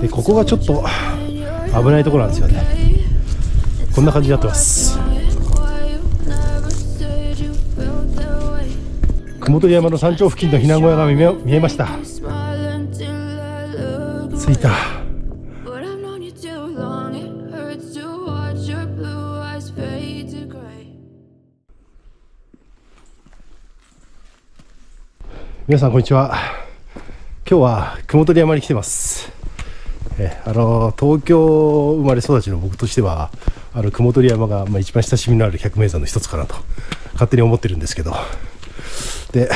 でここがちょっと危ないところなんですよねこんな感じになってます雲取山の山頂付近の避難小屋が見え見えました着いた But I've known you too long. It hurts to watch your blue eyes fade to gray. 皆さんこんにちは今日は雲取山に来てますえあの東京生まれ育ちの僕としてはあの雲取山が、まあ、一番親しみのある百名山の一つかなと勝手に思ってるんですけど。で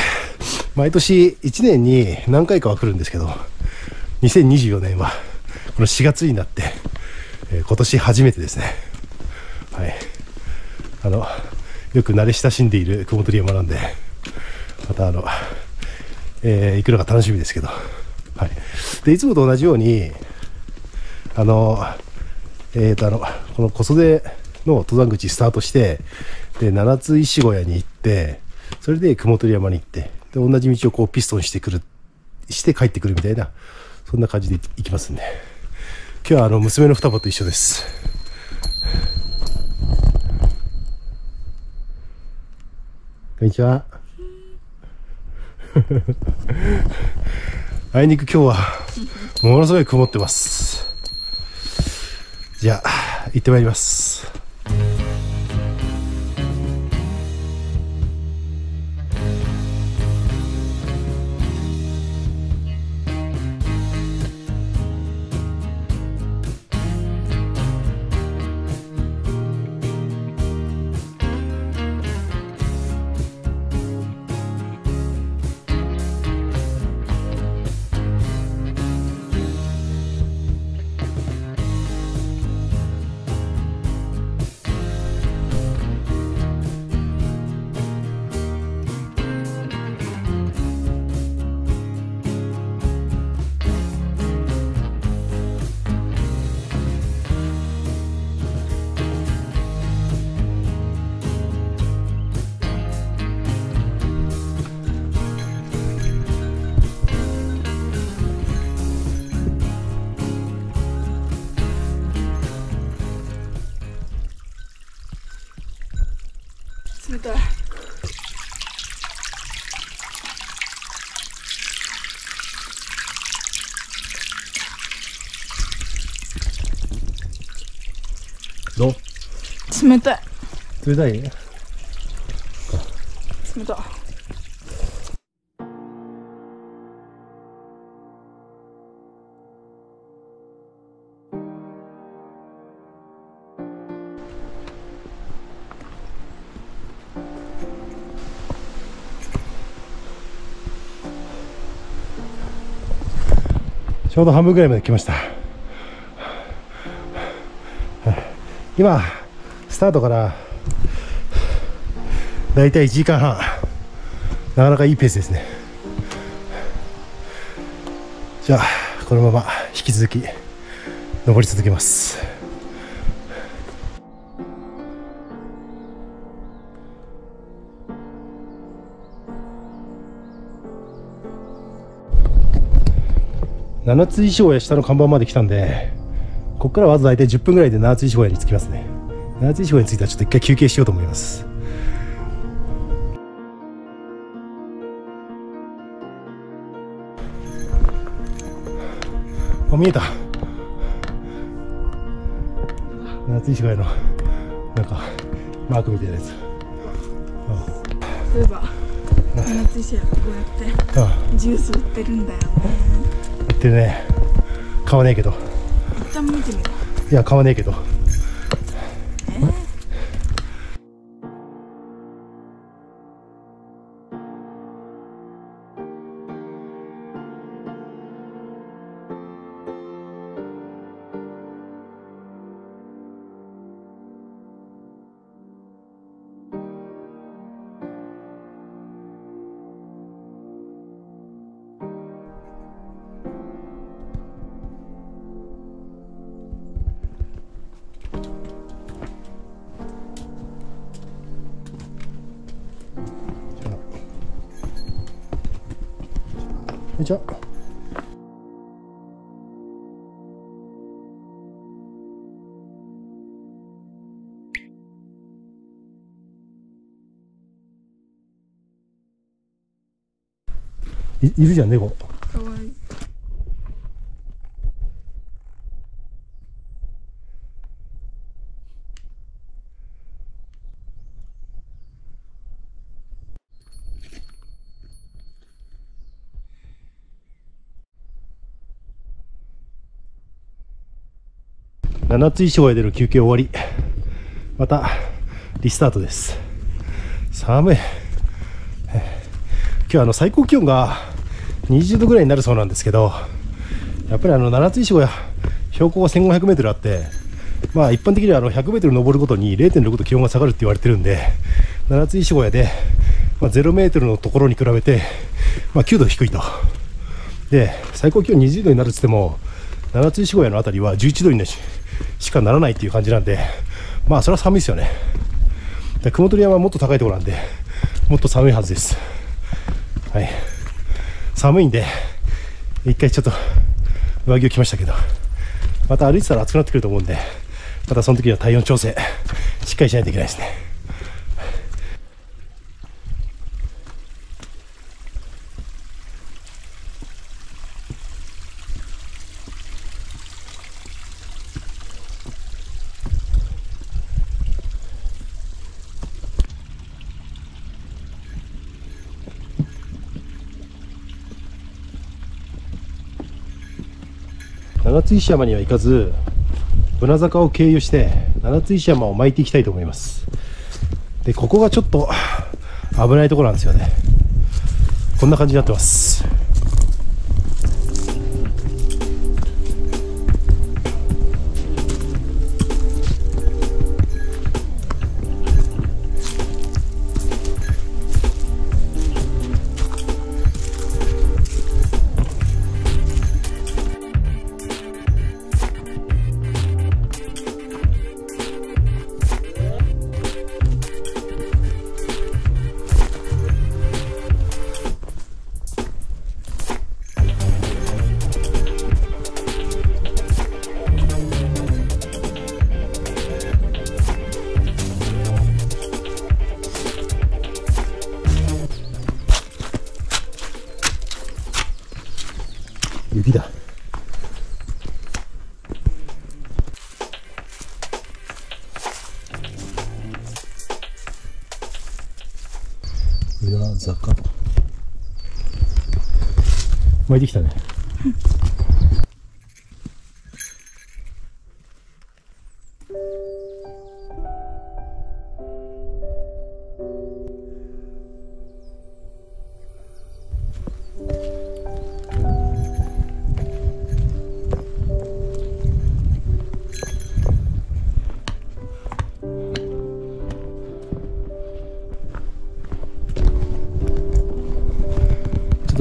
毎年1年に何回かは来るんですけど2024年はこの4月になって、えー今年初めてですね。はい。あのよく慣れ親しんでいる雲取山なんでまたあのえー行くのが楽しみですけど、はい、でいつもと同じようにあの、えー、とあのこの小袖の登山口スタートしてで七津石小屋に行ってそれで雲取山に行ってで同じ道をこうピストンしてくるして帰ってくるみたいなそんな感じで行きますんで。今日はあの娘の双葉と一緒です。こんにちは。あいにく今日はものすごい曇ってます。じゃあ行ってまいります。冷たい。冷たい冷たい。ちょうど半分ぐらいまで来ました今スタートからだいたい1時間半。なかなかいいペースですね。じゃあこのまま引き続き登り続けます。七つ石小屋下の看板まで来たんでここからはまず大体10分ぐらいで七つ石小屋に着きますね。七つ石小屋に着いたらちょっと一回休憩しようと思います。あ見えた。七つ石小屋のなんかマークみたいなやつ。そういえば、夏石屋こうやってジュース売ってるんだよね。やってるね。買わねえけど。一旦見てみよいや買わねえけどいしょいるじゃん猫、7つ以上へ出る休憩終わり。またリスタートです。寒い。今日あの最高気温が20度ぐらいになるそうなんですけどやっぱりあの7つ以上や標高が 1500m あってまあ一般的にはあの 100m 登るごとに0.6度気温が下がるって言われてるんで7つ以上やで、まあ、0m のところに比べて、まあ、9度低いと。で最高気温20度になるっつっても7つ石小屋のあたりは11度になるししかならないっていう感じなんでまあそれは寒いですよね。で雲取山はもっと高いところなんでもっと寒いはずです。はい。寒いんで一回ちょっと上着を着ましたけどまた歩いてたら暑くなってくると思うんでまたその時は体温調整しっかりしないといけないですね。七ツ石山には行かず船坂を経由して七ツ石山を巻いていきたいと思います。でここがちょっと危ないところなんですよね。こんな感じになってます。雪だ。裏坂巻いてきたね。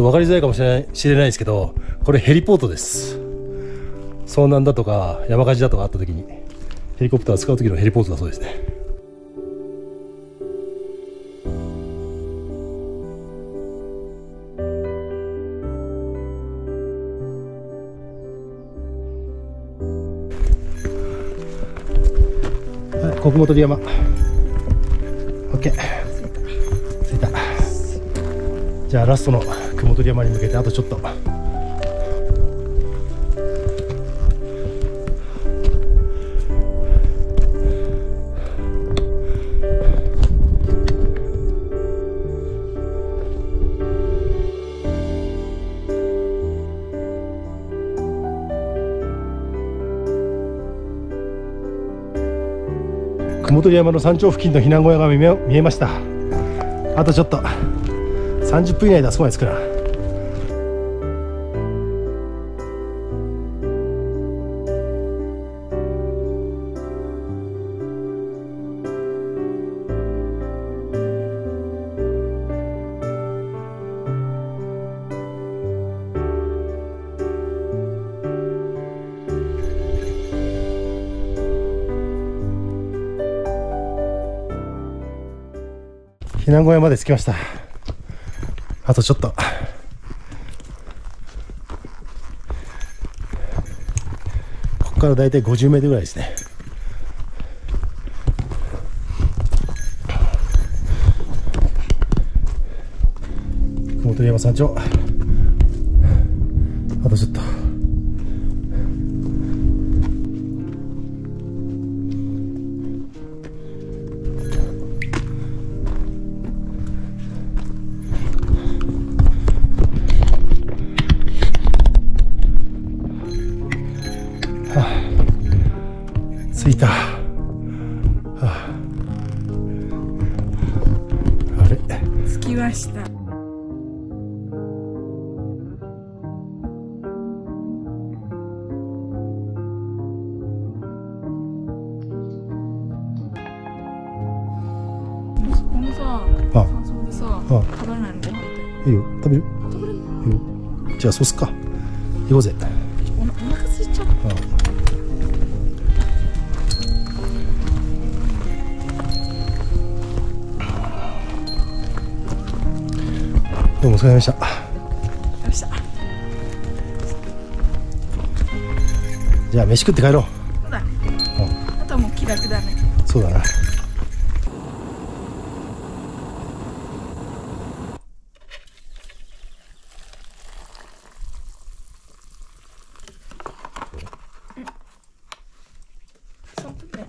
と分かりづらいかもしれない知れないですけどこれヘリポートです。遭難だとか山火事だとかあった時にヘリコプター使う時のヘリポートだそうですね。はい、国本山。OK 着いた。じゃあラストの雲取山に向けてあとちょっと。雲取山の山頂付近の避難小屋が見え見えました。あとちょっと。30分以内であそこまで着くな。避難小屋まで着きました。あとちょっと。ここから大体50メートルぐらいですね。もう鳥山山頂着いた、はあ、あれ。着きました。そこのさあ。あ食べれないのいいよ食べる食べれるいいよ。じゃあそうすっか。行こうぜどうもお疲れ様でした。じゃあ飯食って帰ろうそうだねあとはもう気楽だねそうだな3分ね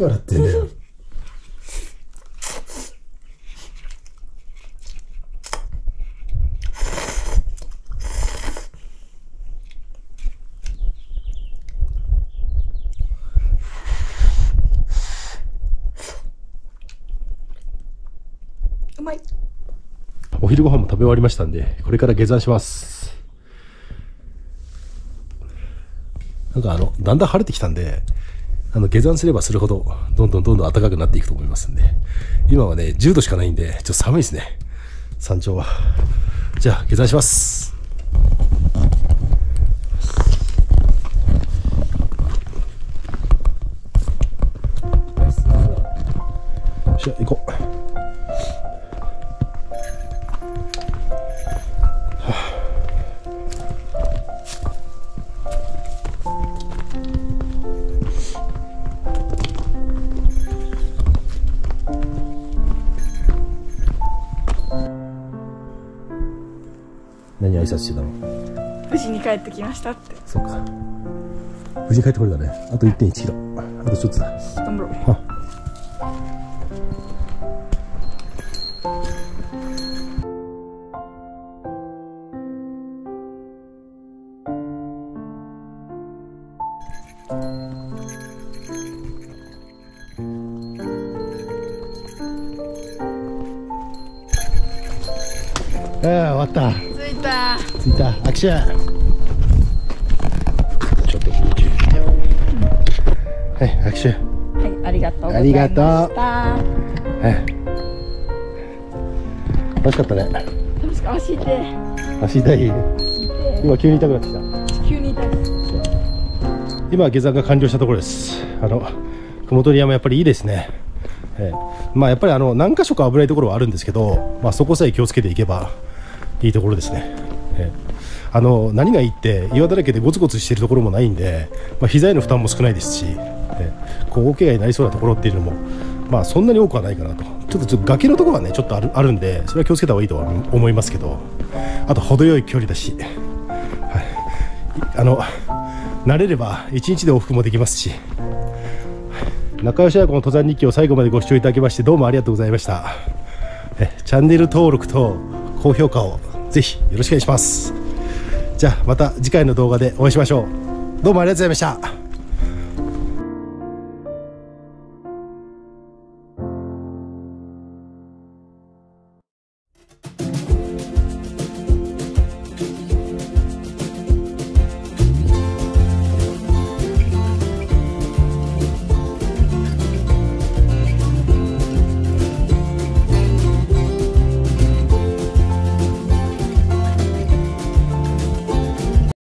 笑ってんだよ。うまい。お昼ご飯も食べ終わりましたんでこれから下山します。なんかあのだんだん晴れてきたんであの下山すればするほどどんどんどんどん暖かくなっていくと思いますんで。今はね10度しかないんでちょっと寒いですね。山頂は。じゃあ下山します。よっしゃ行こう。拶してたの。無事に帰ってきましたって。そうか。無事に帰ってこれたね。あと1 1キロ。あとちょっとだ。頑張ろういたアクションちょっとはいアクションはいありがとうござあいました。りがとう。はい。楽しかったね。楽しか足痛い。足痛い足痛い？今急に痛くなってきた。急に痛い。今下山が完了したところです。あの雲取山やっぱりいいですね。ええ。まあやっぱりあの何箇所か危ないところはあるんですけど、まあ、そこさえ気をつけていけばいいところですね、ええあの何がいいって岩だらけでゴツゴツしてるところもないんで、まあ、膝への負担も少ないですし、ええこう大怪我になりそうなところっていうのもまあそんなに多くはないかなと。ちょっと崖のところはねちょっとあるあるんでそれは気をつけた方がいいとは思いますけど。あと程よい距離だし、はい、あの慣れれば1日で往復もできますし。仲良し親子の登山日記を最後までご視聴いただきましてどうもありがとうございました。チャンネル登録と高評価をぜひよろしくお願いします。じゃあまた次回の動画でお会いしましょう。どうもありがとうございました。